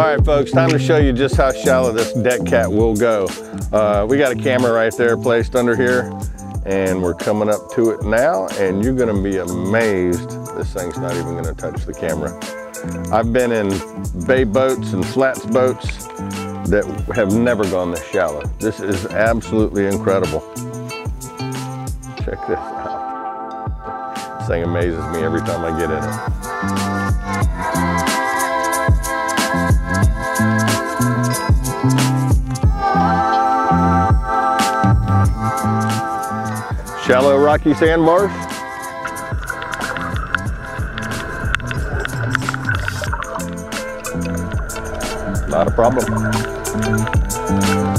All right, folks, time to show you just how shallow this Dek Kat will go. Uh, we got a camera right there placed under here, and we're coming up to it now, and you're gonna be amazed this thing's not even gonna touch the camera. I've been in bay boats and flats boats that have never gone this shallow. This is absolutely incredible. Check this out. This thing amazes me every time I get in it. Shallow rocky sandbars. Not a problem.